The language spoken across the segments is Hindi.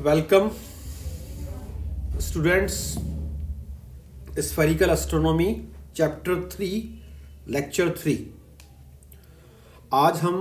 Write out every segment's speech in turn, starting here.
Welcome students spherical astronomy chapter three lecture three आज हम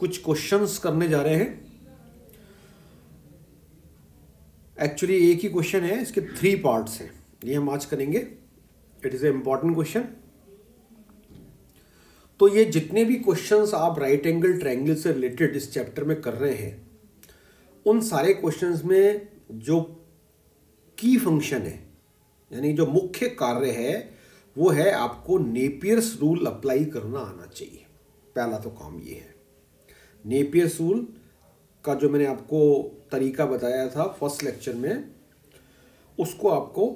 कुछ क्वेश्चंस करने जा रहे हैं। एक्चुअली एक ही क्वेश्चन है, इसके थ्री पार्ट्स हैं। ये हम आज करेंगे। It is a important question तो ये जितने भी क्वेश्चंस आप राइट एंगल ट्रायंगल से रिलेटेड इस चैप्टर में कर रहे हैं उन सारे क्वेश्चंस में जो की फ़ंक्शन है, यानी जो मुख्य कार्य है, वो है आपको नेपियर्स रूल अप्लाई करना आना चाहिए। पहला तो काम ये है। नेपियर्स रूल का जो मैंने आपको तरीका बताया था फ़र्स्ट लेक्चर में, उसको आपको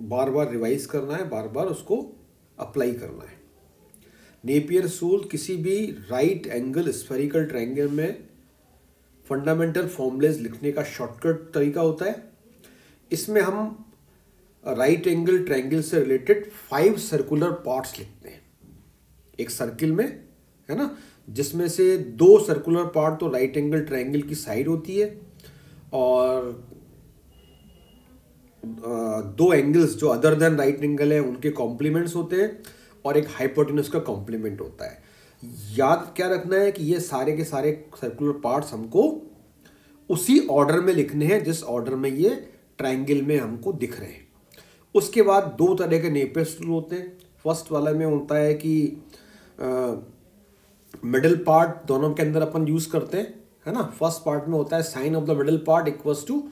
बार बार रिवाइज करना है बार बार उसको अप्लाई करना है। नेपियर सूल किसी भी राइट एंगल स्फेरिकल ट्रायंगल में फंडामेंटल फॉर्मूलेज लिखने का शॉर्टकट तरीका होता है। इसमें हम राइट एंगल, ट्रायंगल से रिलेटेड फाइव सर्कुलर पार्ट्स लिखते हैं। एक सर्किल में, है ना? जिसमें से दो सर्कुलर पार्ट तो राइट एंगल, ट्रायंगल की साइड होती है और दो एंगल्स जो अदर देन राइट एंगल है, उनके कॉम्प्लीमेंट्स होते हैं और एक हाइपोटेनस का कॉम्प्लीमेंट होता है। याद क्या रखना है कि ये सारे के सारे सर्कुलर पार्ट्स हमको उसी ऑर्डर में लिखने हैं, जिस ऑर्डर में ये ट्रायंगल में हमको दिख रहे हैं। उसके बाद दो तरह के नेपेस टूल होते हैं। फ़र्स्ट वाला में होता है कि मिडिल पार्ट दोनों के अंदर अपन यूज़ करते हैं, है ना? फ़र्स्ट पार्ट में होता है sine of the middle part equals to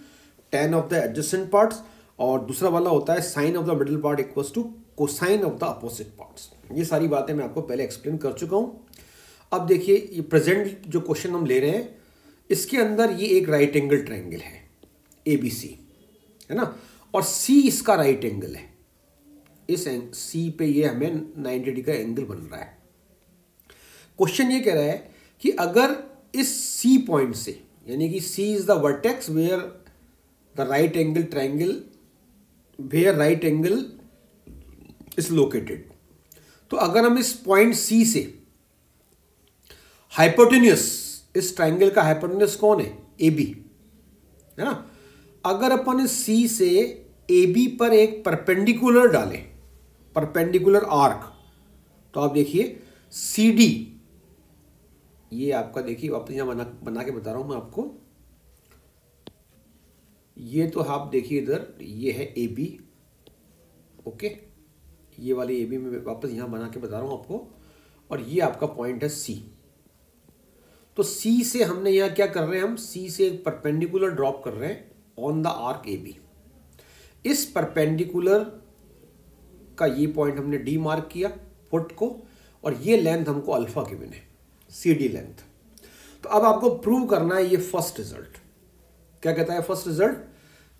tan of the adjacent parts और दूसरा वाला होता है sine of the middle part equals to cosine of the opposite parts ये सारी बातें मैं आपको पहले एक्सप्लेन कर चुका हूँ। अब देखिए, ये प्रेजेंट जो क्वेश्चन हम ले रहे हैं, इसके अंदर ये एक राइट एंगल ट्रायंगल है ए बी सी है ना? और सी इसका राइट एंगल है। इस सी पे ये हमें 90 डिग्री का एंगल बन रहा है। क्वेश्चन ये कह रहा है कि अगर इस सी पॉइंट से, यानी कि C is the vertex where the right angle triangle where right angle is located तो अगर हम इस पॉइंट सी से हाइपोटेनियस इस ट्राइंगल का हाइपोटेनियस कौन है? ए बी है ना? अगर अपन इस सी से ए बी पर एक परपेंडिकुलर डालें परपेंडिकुलर आर्क तो आप देखिए सी डी ये आपका देखिए, वापस यहाँ बना बना के बता रहा हूँ मैं आपको। ये तो आप देखिए इधर, ये है ए बी ओके? ये वाली ए बी में वापस यहाँ बना के बता रहा हूँ आपको, और ये आपका पॉइंट है सी तो सी से हमने यहाँ क्या कर रहे हैं हम? सी से एक परपेंडिकुलर ड्रॉप कर रहे हैं on the arc A B इस परपेंडिकुलर का ये पॉइंट हमने डी मार्क किया फुट को, और ये लेंथ हमको अल्फ़ा के बिने सी डी लेंथ तो अब आपको प्रूव करना है ये फ़र्स्ट रिज़ल्ट क्या कहता है फ़र्स्ट रिज़ल्ट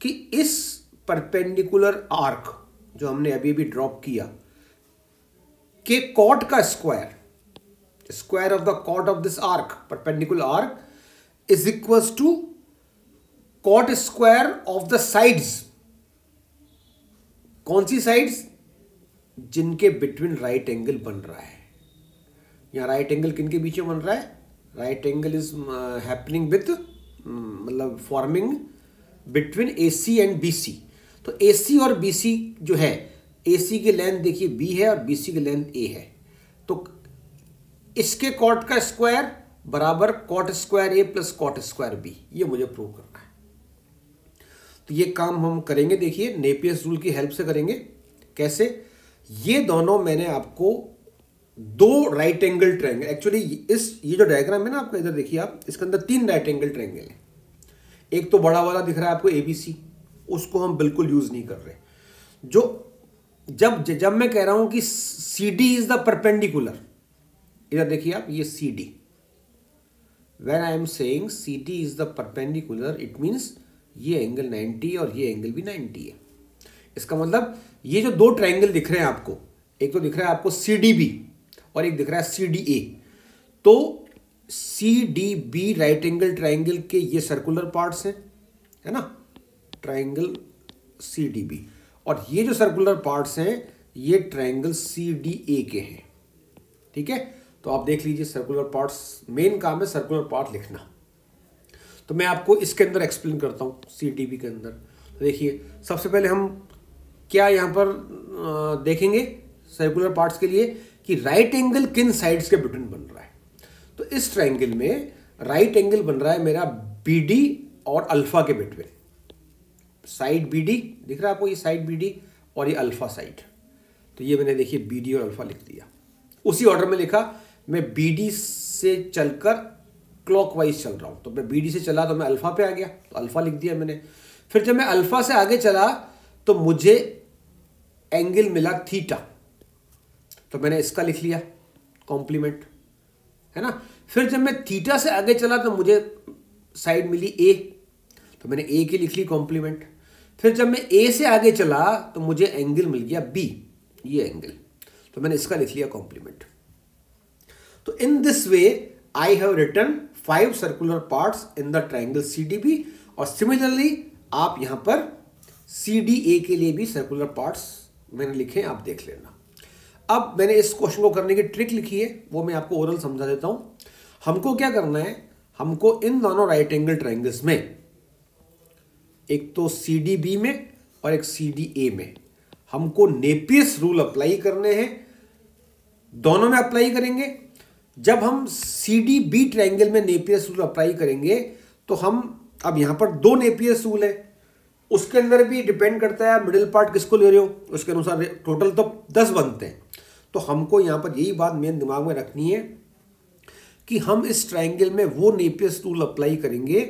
कि इस परपेंडिकुलर आर्क जो हमने अभी अभी ड्रॉप किया, के कॉट का square square of the cot of this arc perpendicular arc is equal to cot square of the sides कौन सी साइड्स जिनके बिटवीन राइट एंगल बन रहा है। यहाँ राइट एंगल किन के बीच में बन रहा है? Right angle is happening with मतलब forming between A C and B C तो सी और बी सी जो है ए सी की लेंथ देखिए बी है और बी सी की लेंथ ए है। तो इसके कॉट का स्क्वायर बराबर cot square A plus cot square B ये मुझे प्रूव करना है। तो ये काम हम करेंगे, देखिए नेपियस रूल की हेल्प से करेंगे। कैसे? ये दोनों मैंने आपको दो राइट एंगल ट्रायंगल एक्चुअली इस, ये जो डायग्राम है ना, आपका इधर देखिए आप, इसके अंदर तीन राइट एंगल ट्रायंगल है। एक तो बड़ा वाला दिख रहा है आपको एबीसी उसको हम बिल्कुल यूज़ नहीं कर रहे। जो जब जब मैं कह रहा हूँ कि C D is the perpendicular इधर देखिए आप, ये C D when I am saying C D is the perpendicular it means ये एंगल 90 और ये एंगल भी 90 है। इसका मतलब ये जो दो ट्रायंगल दिख रहे हैं आपको, एक तो दिख रहा है आपको सी डी बी और एक दिख रहा है सी डी ए तो C D B right angle triangle के ये सर्कुलर पार्ट्स हैं, है ना? ट्रायंगल सी डी बी और ये जो सर्कुलर पार्ट्स हैं, ये ट्राइंगल सी डी ए के हैं। ठीक है? तो आप देख लीजिए सर्कुलर पार्ट्स मेन काम है सर्कुलर पार्ट लिखना। तो मैं आपको इसके अंदर एक्सप्लेन करता हूँ सी डी बी के अंदर। तो देखिए, सबसे पहले हम क्या यहाँ पर देखेंगे सर्कुलर पार्ट्स के लिए कि राइट एंगल किन साइड्स के बिटवीन बन रहा है। तो इस ट्राइंगल में राइट एंगल बन रहा है मेरा बी डी और अल्फ़ा के बिटवीन साइड बी डी दिख रहा है आपको ये साइड बी डी और ये अल्फ़ा साइड? तो ये मैंने देखिए बी डी और अल्फ़ा लिख दिया। उसी ऑर्डर में लिखा, मैं बी डी से चलकर क्लॉकवाइज चल रहा हूँ। तो मैं बी डी से चला तो मैं अल्फ़ा पे आ गया तो अल्फ़ा लिख दिया मैंने। फिर जब मैं अल्फ़ा से आगे चला तो मुझे एंगल मिला थीटा तो मैंने इसका लिख लिया कॉम्प्लीमेंट है ना? फिर जब मैं थीटा से आगे चला तो मुझे साइड मिली ए तो मैंने ए की लिख ली कॉम्प्लीमेंट फिर जब मैं ए से आगे चला तो मुझे एंगल मिल गया बी ये एंगल तो मैंने इसका लिख लिया कॉम्प्लीमेंट तो in this way I have written five circular parts in the triangle CDB और सिमिलरली आप यहाँ पर सी डी ए के लिए भी सर्कुलर पार्ट्स मैंने लिखे आप देख लेना. अब मैंने इस क्वेश्चन को करने की ट्रिक लिखी है, वो मैं आपको ओरल समझा देता हूँ. हमको क्या करना है? हमको इन दोनों राइट एंगल ट्राइंगल्स में एक तो सी डी बी में और एक सी डी ए में। हमको नेपियस रूल अप्लाई करने हैं। दोनों में अप्लाई करेंगे। जब हम सी डी बी ट्राइंगल में नेपियस रूल अप्लाई करेंगे तो हम, अब यहाँ पर दो नेपियस रूल है। उसके अंदर भी डिपेंड करता है मिडिल पार्ट किसको ले रहे हो? उसके अनुसार टोटल तो दस बनते हैं। तो हमको यहाँ पर यही बात मेन दिमाग में रखनी है कि हम इस ट्राइंगल में वो नेपियस रूल अप्लाई करेंगे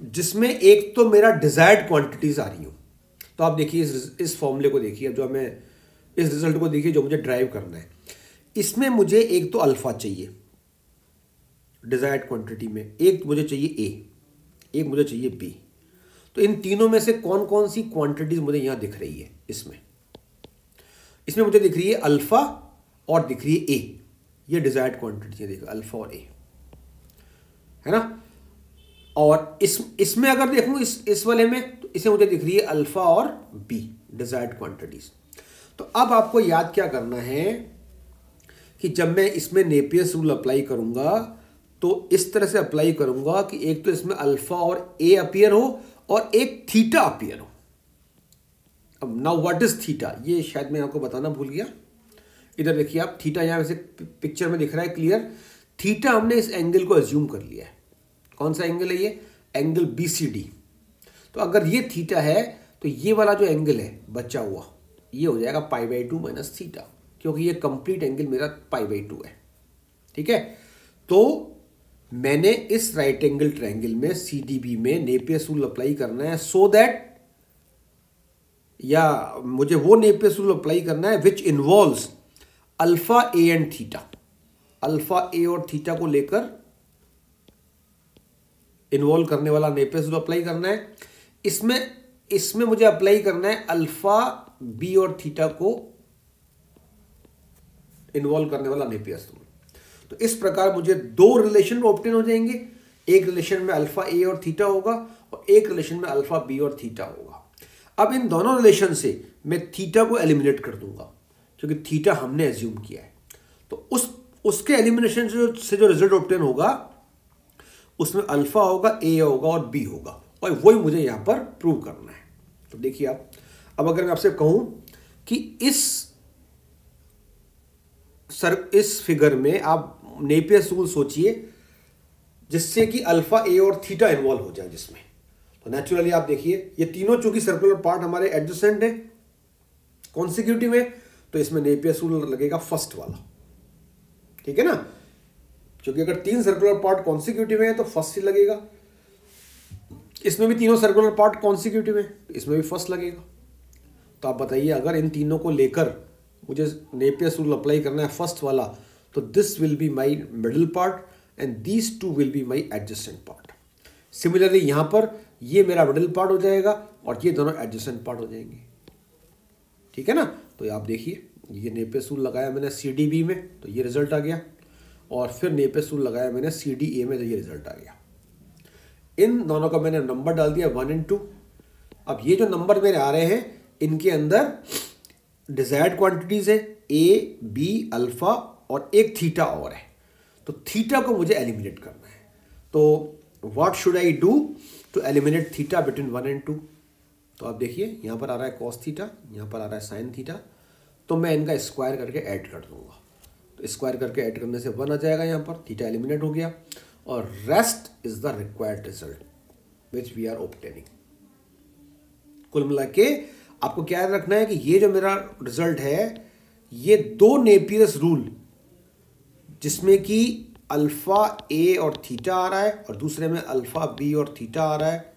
जिसमें एक तो मेरा डिजायर्ड क्वांटिटीज आ रही हो। तो आप देखिए इस इस फॉर्मूले को देखिए जो हमें इस रिज़ल्ट को देखिए जो मुझे ड्राइव करना है। इसमें मुझे एक तो अल्फ़ा चाहिए डिजायर्ड क्वांटिटी में। एक मुझे चाहिए ए एक मुझे चाहिए बी तो इन तीनों में से कौन कौन सी क्वांटिटीज मुझे यहाँ दिख रही है इसमें? इसमें मुझे दिख रही है अल्फ़ा और दिख रही है ए ये डिजायर्ड क्वांटिटी देखो अल्फ़ा और ए है ना? और इस, इसमें अगर देखूँ, इस इस वाले में तो इसे मुझे दिख रही है अल्फ़ा और बी डिजायर्ड क्वांटिटीज तो अब आपको याद क्या करना है कि जब मैं इसमें नेपियस रूल अप्लाई करूँगा तो इस तरह से अप्लाई करूँगा कि एक तो इसमें अल्फ़ा और ए अपियर हो और एक थीटा अपियर हो। अब नाउ व्हाट इज़ थीटा? ये शायद मैं आपको बताना भूल गया। इधर देखिए आप, थीटा यहाँ वैसे पिक्चर में दिख रहा है क्लियर थीटा हमने इस एंगल को एज्यूम कर लिया है। कौन सा एंगल है ये? एंगल बी सी डी तो अगर ये थीटा है तो ये वाला जो एंगल है, बचा हुआ, ये हो जाएगा pi by two minus theta क्योंकि ये कंप्लीट एंगल मेरा पाई बाई टू है। ठीक है? तो मैंने इस राइट एंगल ट्रायंगल में सी डी बी में नेपियस रूल अप्लाई करना है सो so दैट या मुझे वो नेपियस रूल अप्लाई करना है which involves alpha A and theta alpha A और थीटा को लेकर इन्वॉल्व करने वाला नेपियस रूल अप्लाई करना है। इसमें इसमें मुझे अप्लाई करना है अल्फ़ा बी और थीटा को इन्वॉल्व करने वाला नेपियस तो इस प्रकार मुझे दो रिलेशन ऑप्टेन हो जाएँगे। एक रिलेशन में अल्फ़ा ए और थीटा होगा और एक रिलेशन में अल्फ़ा बी और थीटा होगा। अब इन दोनों रिलेशन से मैं थीटा को एलिमिनेट कर दूँगा, क्योंकि थीटा हमने एज्यूम किया है। तो उस, उसके एलिमिनेशन से जो से जो रिज़ल्ट ऑप्टेन होगा उसमें अल्फ़ा होगा, ए होगा और बी होगा। और वही मुझे यहाँ पर प्रूव करना है। तो देखिए आप, अब अगर मैं आपसे कहूँ कि इस सर, इस फिगर में आप नेपियर रूल सोचिए, जिससे कि अल्फ़ा, ए और थीटा इन्वॉल्व हो जाए जिसमें। तो नेचुरली आप देखिए, ये तीनों चूँकि सर्कुलर पार्ट हमारे एडजस्टेंट है कॉन्सिक्यूटिव है तो इसमें नेपियर रूल लगेगा फ़र्स्ट वाला। ठीक है ना? क्योंकि अगर तीन सर्कुलर पार्ट कॉन्सिक्यूटिव है तो फ़र्स्ट ही लगेगा। इसमें भी तीनों सर्कुलर पार्ट कॉन्सिक्यूटिव है इसमें भी फ़र्स्ट लगेगा। तो आप बताइए, अगर इन तीनों को लेकर मुझे नेपियस रूल अप्लाई करना है फ़र्स्ट वाला तो this will be my middle part and these two will be my adjacent part similarly यहाँ पर ये मेरा मिडल पार्ट हो जाएगा और ये दोनों एडजस्टेंट पार्ट हो जाएँगे। ठीक है ना? तो आप देखिए, ये नेपियस रूल लगाया मैंने सी डी बी में तो ये रिज़ल्ट आ गया। और फिर नेपियस रूल लगाया मैंने सी डी ए में तो ये रिज़ल्ट आ गया। इन दोनों का मैंने नंबर डाल दिया वन एंड टू अब ये जो नंबर मेरे आ रहे हैं, इनके अंदर डिजायर्ड क्वांटिटीज है ए बी अल्फ़ा और एक थीटा और है। तो थीटा को मुझे एलिमिनेट करना है। तो what should I do to eliminate theta between one and two तो आप देखिए, यहाँ पर आ रहा है कॉस थीटा यहाँ पर आ रहा है साइन थीटा तो मैं इनका स्क्वायर करके ऐड कर दूँगा। स्क्वायर करके ऐड करने से वन आ जाएगा यहाँ पर थीटा एलिमिनेट हो गया और rest is the required result which we are obtaining कुल मिला के आपको क्या याद रखना है कि ये जो मेरा रिज़ल्ट है, ये दो नेपियस रूल जिसमें कि अल्फ़ा ए और थीटा आ रहा है और दूसरे में अल्फ़ा बी और थीटा आ रहा है,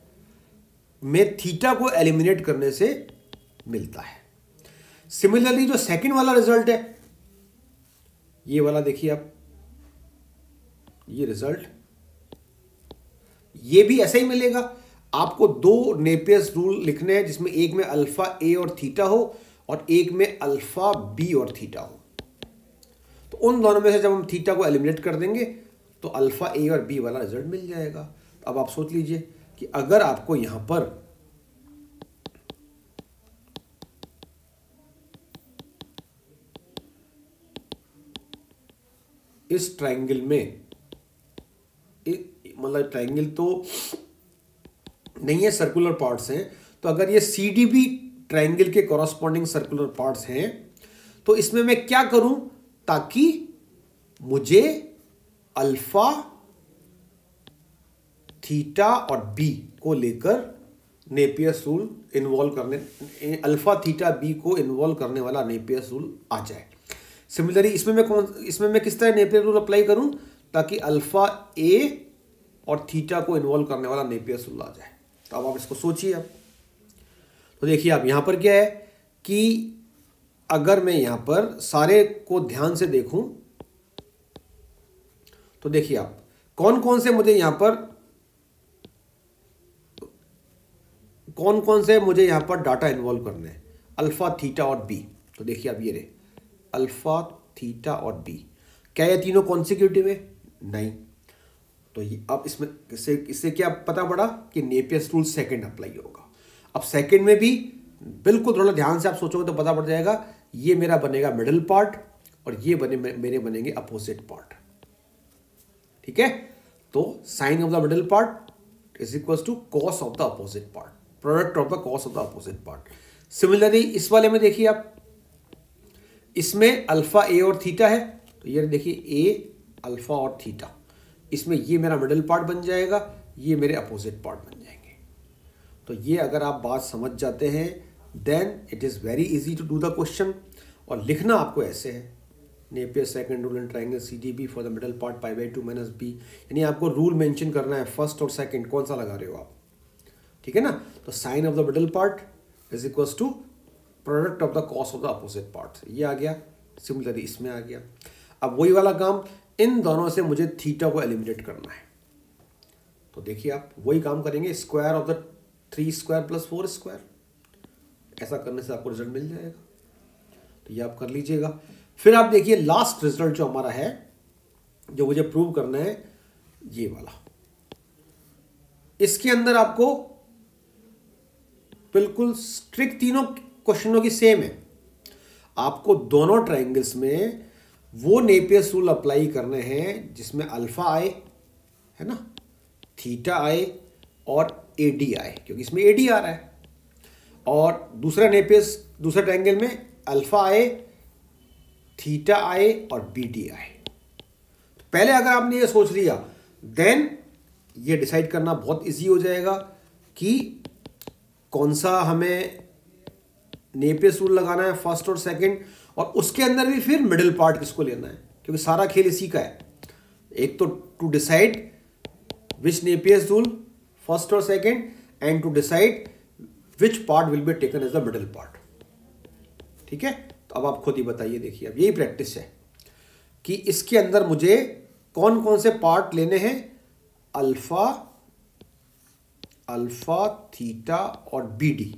में थीटा को एलिमिनेट करने से मिलता है। सिमिलरली जो सेकंड वाला रिज़ल्ट है ये वाला देखिए आप। ये रिज़ल्ट ये भी ऐसा ही मिलेगा। आपको दो नेपियस रूल लिखने हैं, जिसमें एक में अल्फ़ा ए और थीटा हो और एक में अल्फ़ा बी और थीटा हो। तो उन दोनों में से जब हम थीटा को एलिमिनेट कर देंगे तो अल्फ़ा ए और बी वाला रिज़ल्ट मिल जाएगा। अब आप सोच लीजिए कि अगर आपको यहाँ पर इस ट्रायंगल में मतलब ट्रायंगल तो नहीं है सर्कुलर पार्ट्स हैं। तो अगर ये सी डी बी ट्राइंगल के कॉरस्पॉन्डिंग सर्कुलर पार्ट्स हैं तो इसमें मैं क्या करूँ? ताकि मुझे अल्फ़ा थीटा और बी को लेकर नेपियस रूल इन्वॉल्व करने अल्फ़ा थीटा बी को इन्वॉल्व करने वाला नेपियस रूल आ जाए। सिमिलरली इसमें मैं कौन इसमें मैं किस तरह नेपियर रूल अप्लाई करूँ? ताकि अल्फ़ा ए और थीटा को इन्वॉल्व करने वाला नेपियस रूल आ जाए। तो अब आप इसको सोचिए अब तो देखिए आप, यहाँ पर क्या है कि अगर मैं यहाँ पर सारे को ध्यान से देखूँ तो देखिए आप कौन कौन से मुझे यहाँ पर कौन कौन से मुझे यहाँ पर डाटा इन्वॉल्व करने हैं? अल्फ़ा थीटा और बी तो देखिए आप ये रहे। अल्फ़ा, थीटा और बी क्या ये तीनों कॉन्सिक्यूटिव है? नहीं। तो ये अब इसमें इससे इससे क्या पता पड़ा कि नेपियस रूल सेकंड अप्लाई होगा? अब सेकंड में भी बिल्कुल थोड़ा ध्यान से आप सोचोगे तो पता पड़ जाएगा, ये मेरा बनेगा मिडिल पार्ट और ये बने मेरे बनेंगे अपोजिट पार्ट ठीक है? तो sine of the middle part is equal to cos of the opposite part product of the cos of the opposite part similarly इस वाले में देखिए आप। इसमें अल्फ़ा ए और थीटा है तो ये देखिए ए, अल्फ़ा और थीटा। इसमें ये मेरा मिडिल पार्ट बन जाएगा, ये मेरे अपोजिट पार्ट बन जाएँगे। तो ये अगर आप बात समझ जाते हैं then it is very easy to do the question और लिखना आपको ऐसे है Napier second rule and triangle C D B for the middle part pi by two minus B यानी आपको रूल मेंशन करना है फ़र्स्ट और सेकंड कौन सा लगा रहे हो आप? ठीक है ना? तो sine of the middle part is equals to product of the cos of the opposite part ये आ गया सिमिलरली इसमें आ गया। अब वही वाला काम, इन दोनों से मुझे थीटा को एलिमिनेट करना है। तो देखिए आप, वही काम करेंगे square of the three square plus four square ऐसा करने से आपको रिज़ल्ट मिल जाएगा। तो ये आप कर लीजिएगा। फिर आप देखिए लास्ट रिज़ल्ट जो हमारा है, जो मुझे प्रूव करना है, ये वाला। इसके अंदर आपको बिल्कुल स्ट्रिक्ट तीनों क्वेश्चनों की सेम है। आपको दोनों ट्राइंगल्स में वो नेपियस रूल अप्लाई करने हैं, जिसमें अल्फ़ा आए, है ना? थीटा आए और ए डी आए, क्योंकि इसमें ए डी आ रहा है। और दूसरा नेपियस दूसरे ट्राइंगल में अल्फ़ा आए थीटा आए और बी डी आए। तो पहले अगर आपने ये सोच लिया देन ये डिसाइड करना बहुत इजी हो जाएगा कि कौन सा हमें नेपियस रूल लगाना है फ़र्स्ट और सेकंड और उसके अंदर भी फिर मिडिल पार्ट किसको लेना है, क्योंकि सारा खेल इसी का है। एक तो to decide which Napier's rule first और second and to decide which part will be taken as the middle part ठीक है? तो अब आप खुद ही बताइए, देखिए, अब यही प्रैक्टिस है कि इसके अंदर मुझे कौन कौन से पार्ट लेने हैं? अल्फ़ा अल्फ़ा थीटा और बी डी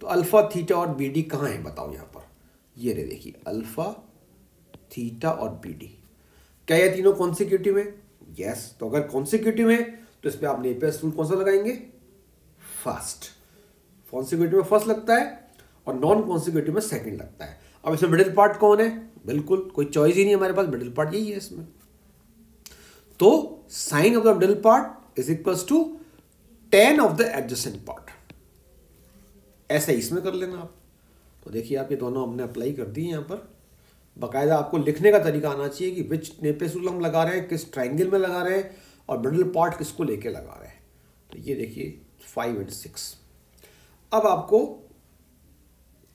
तो अल्फ़ा, थीटा और बी डी कहाँ है बताओ यहाँ पर। ये रे देखिए, अल्फ़ा, थीटा और बी डी क्या ये तीनों कॉन्सिक्यूटिव है? यस तो अगर कॉन्सिक्यूटिव है तो इस पर आप नेपियस रूल कौन सा लगाएँगे? फ़र्स्ट कॉन्सिक्यूटिव में फ़र्स्ट लगता है और नॉन कॉन्सिक्यूटिव में सेकंड लगता है। अब इसमें मिडिल पार्ट कौन है? बिल्कुल, कोई चॉइस ही नहीं हमारे पास मिडिल पार्ट यही है इसमें। तो sine of the middle part is equals to tan of the adjacent part ऐसे इसमें कर लेना आप। तो देखिए आप ये दोनों हमने अप्लाई कर दी यहाँ पर। बाकायदा आपको लिखने का तरीका आना चाहिए कि विच नेपेसुल हम लगा रहे हैं, किस ट्राइंगल में लगा रहे हैं और मिडल पार्ट किसको लेके लगा रहे हैं। तो ये देखिए फाइव एंड सिक्स अब आपको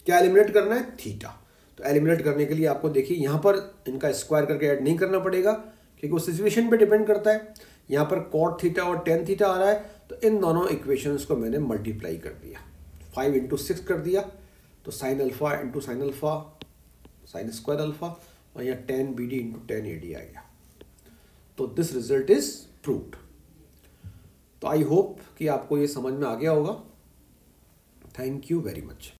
क्या एलिमिनेट करना है? थीटा तो एलिमिनेट करने के लिए आपको देखिए, यहाँ पर इनका स्क्वायर करके ऐड नहीं करना पड़ेगा, क्योंकि वो सिचुएशन पे डिपेंड करता है। यहाँ पर कॉट थीटा और टेन थीटा आ रहा है तो इन दोनों इक्वेशंस को मैंने मल्टीप्लाई कर दिया। फाइव इंटू सिक्स कर दिया तो sine alpha into sine alpha sine square alpha और यहाँ tan B D into tan A D आ गया। तो दिस रिज़ल्ट इज़ प्रूव्ड तो आई होप कि आपको ये समझ में आ गया होगा। Thank you very much